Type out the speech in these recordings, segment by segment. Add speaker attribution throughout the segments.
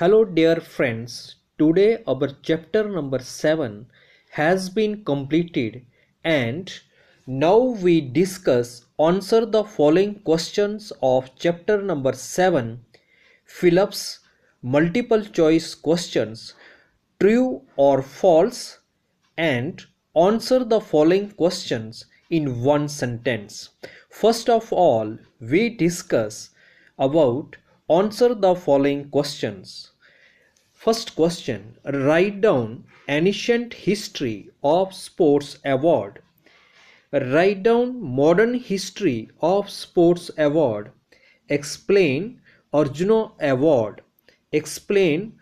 Speaker 1: Hello dear friends, today our chapter number 7 has been completed and now we discuss answer the following questions of chapter number 7 Phillips multiple choice questions true or false and answer the following questions in one sentence. First of all, we discuss about answer the following questions. First question Write down ancient history of sports award. Write down modern history of sports award. Explain Arjuna award. Explain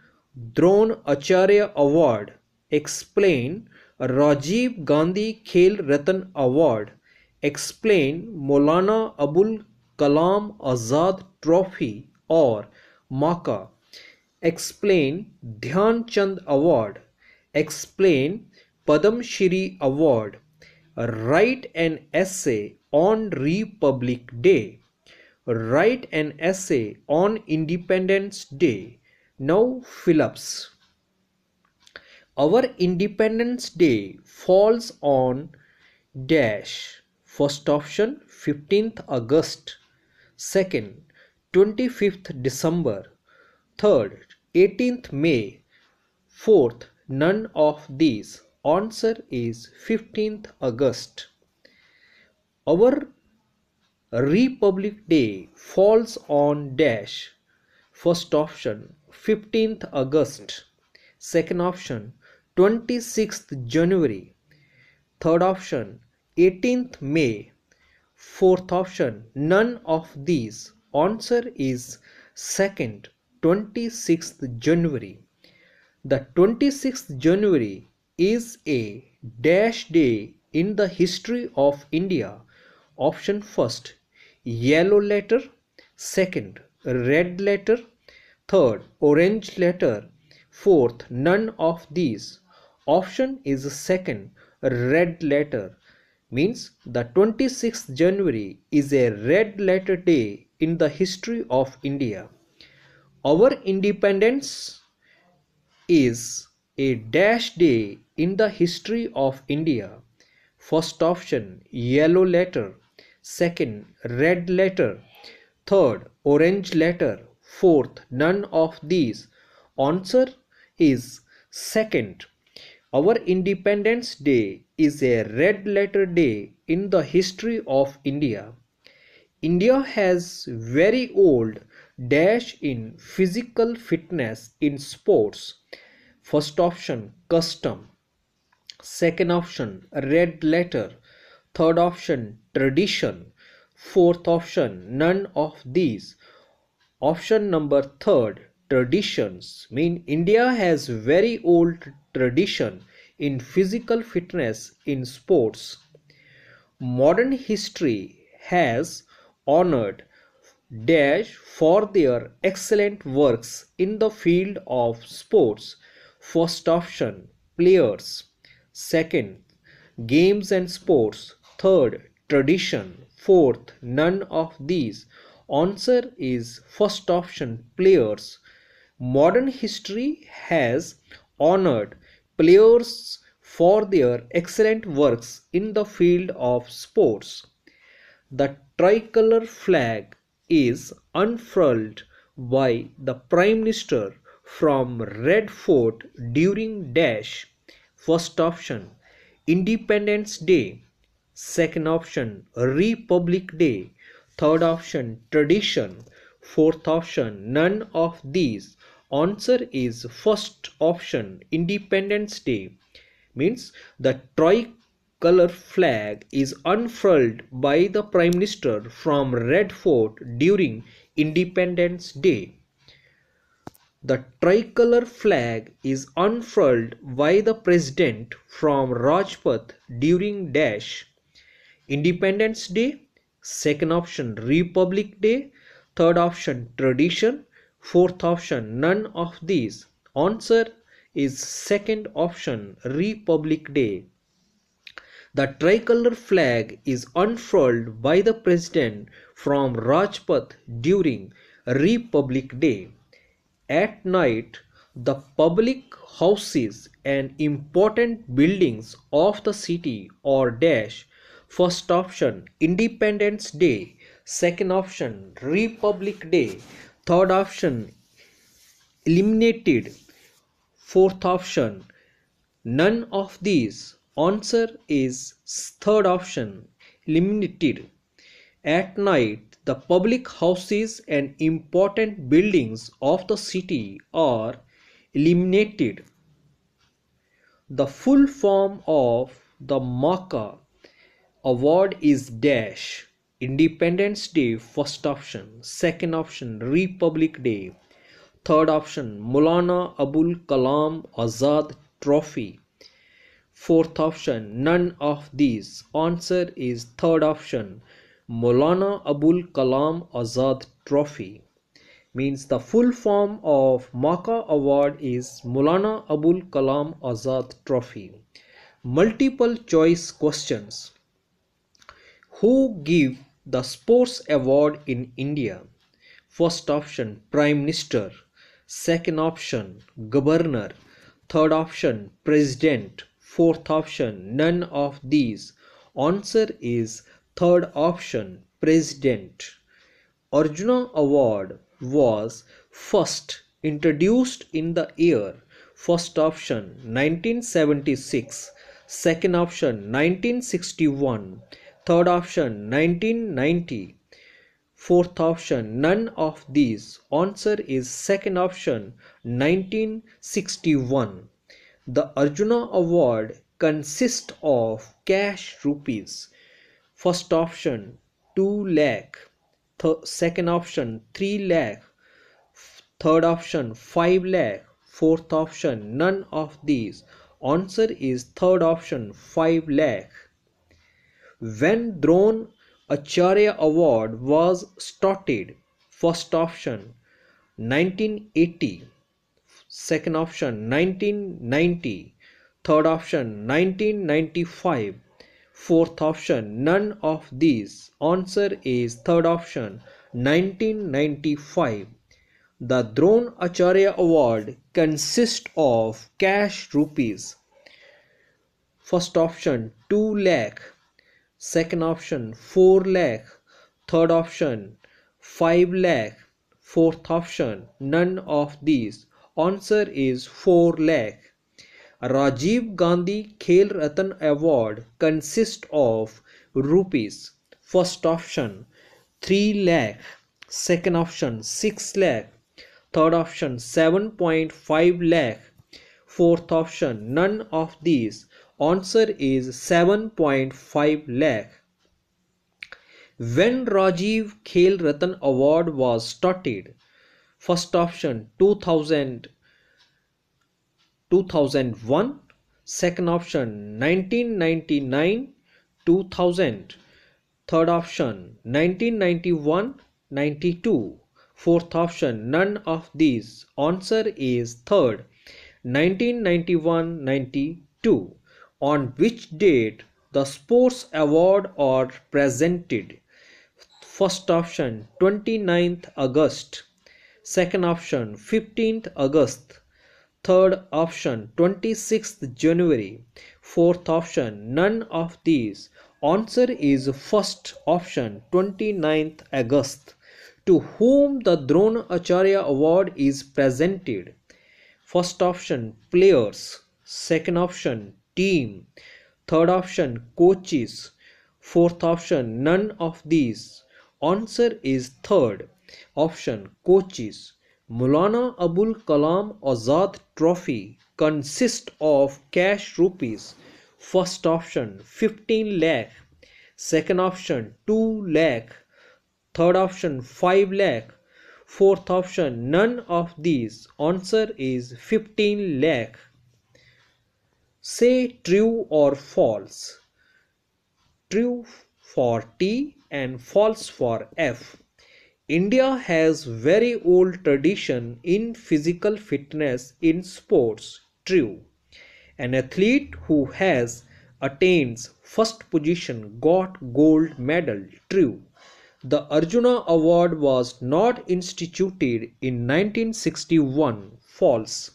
Speaker 1: Dronacharya award. Explain Rajiv Gandhi Khel Ratan award. Explain Maulana Abul Kalam Azad Trophy or MAKA. Explain Dhyan Chand Award. Explain Padam Shri Award. Write an essay on Republic Day. Write an essay on Independence Day. Now Phillips. Our Independence Day falls on dash. First option 15th August. Second 25th December. Third 18th May. Fourth none of these. Answer is 15th August. Our Republic Day falls on dash. First option 15th August. Second option 26th January. Third option 18th May. Fourth option none of these. Answer is second 26th January. The 26th January is a dash day in the history of India. Option first yellow letter, second red letter, third orange letter, fourth none of these. Option is second red letter means the 26th January is a red letter day in the history of India. Our independence is a dash day in the history of India. First option yellow letter, second red letter, third orange letter, fourth none of these. Answer is second. Our Independence Day is a red letter day in the history of India. India has very old dash in physical fitness in sports. First option custom. Second option red letter. Third option tradition. Fourth option none of these. Option number third traditions mean India has very old tradition in physical fitness in sports. Modern history has honored dash for their excellent works in the field of sports. First option players. Second games and sports. Third tradition. Fourth none of these. Answer is first option players. Modern history has honored players for their excellent works in the field of sports. The tricolor flag is unfurled by the Prime Minister from Red Fort during dash. First option Independence Day. Second option Republic Day. Third option Tradition. Fourth option None of these. Answer is first option Independence Day. Means the tricolor flag is unfurled by the Prime Minister from Red Fort during Independence Day. The tricolor flag is unfurled by the President from Rajpath during dash. Independence Day. Second option Republic Day. Third option Tradition. Fourth option none of these. Answer is second option Republic Day. The tricolor flag is unfurled by the president from Rajpath during Republic Day. At night, the public houses and important buildings of the city are dash. First option Independence Day. Second option Republic Day. Third option eliminated. Fourth option none of these. Answer is third option eliminated. At night, the public houses and important buildings of the city are eliminated. The full form of the MAKA award is dash. Independence Day first option, second option Republic Day, third option Maulana Abul Kalam Azad Trophy, fourth option none of these. Answer is third option Maulana Abul Kalam Azad Trophy means the full form of MAKA award is Maulana Abul Kalam Azad Trophy. Multiple choice questions. Who give the sports award in India? First option Prime Minister, second option Governor, third option President, fourth option none of these. Answer is third option President. Arjuna Award was first introduced in the year. First option 1976 second option 1961 third option 1990 fourth option none of these. Answer is second option 1961 the arjuna award consists of cash rupees. First option 2 lakh. Th- second option 3 lakh. Third option 5 lakh. Fourth option none of these. Answer is third option 5 lakh. When Drone Acharya Award was started first option 1980 second option 1990 third option 1995 Fourth option, none of these. Answer is third option, 1995. The Dronacharya Award consists of cash rupees. First option, 2 lakh. Second option, 4 lakh. Third option, 5 lakh. Fourth option, none of these. Answer is 4 lakh. Rajiv Gandhi Khel Ratan Award consists of rupees. First option 3 lakh, second option 6 lakh, third option 7.5 lakh, fourth option none of these. Answer is 7.5 lakh. When Rajiv Khel Ratan Award was started, first option 2000 2001 second option 1999 2000 third option 1991 92 fourth option none of these. Answer is third 1991 92 on which date the sports award are presented? First option 29th august second option 15th august Third option 26th January. Fourth option none of these. Answer is first option 29th August. To whom the Dronacharya Award is presented. First option players. Second option team. Third option coaches. Fourth option none of these. Answer is third option coaches Maulana Abul Kalam Azad trophy consist of cash rupees first option, fifteen lakh. Second option, two lakh. Third option, five lakh. Fourth option none of this answer is fifteen lakh. से true और false. True for T and false for F. India has very old tradition in physical fitness in sports. True. An athlete who has attains first position got gold medal. True. The Arjuna Award was not instituted in 1961. False.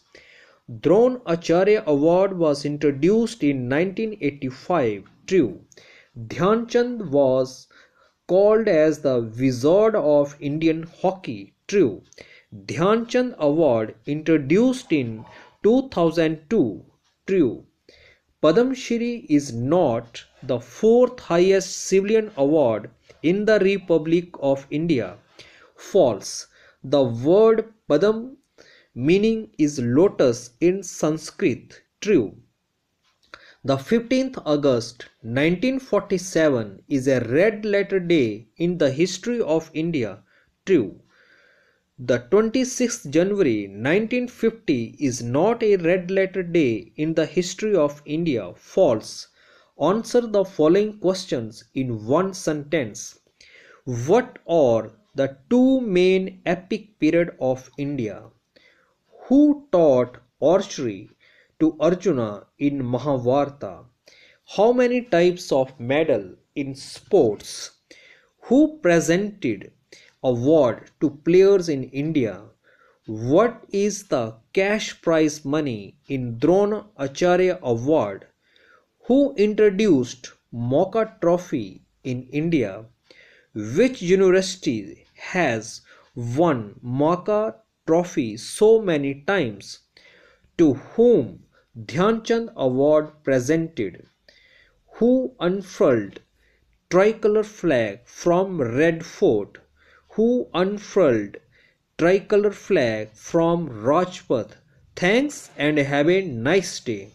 Speaker 1: Dronacharya Award was introduced in 1985. True. Dhyanchand was called as the Wizard of Indian Hockey. True. Dhyanchand Award introduced in 2002. True. Padam Shri is not the fourth highest civilian award in the Republic of India. False. The word Padam meaning is lotus in Sanskrit. True. The 15th August 1947 is a red letter day in the history of India. True. The 26th January 1950 is not a red letter day in the history of India. False. Answer the following questions in one sentence. What are the two main epic period of India? Who taught archery to Arjuna in Mahabharata? How many types of medal in sports? Who presented award to players in India? What is the cash prize money in Drona Acharya Award? Who introduced Moka Trophy in India? Which university has won Moka trophy so many times, to whom Dhyanchand Award presented, who unfurled tricolor flag from Red Fort, who unfurled tricolor flag from Rajpath. Thanks and have a nice day.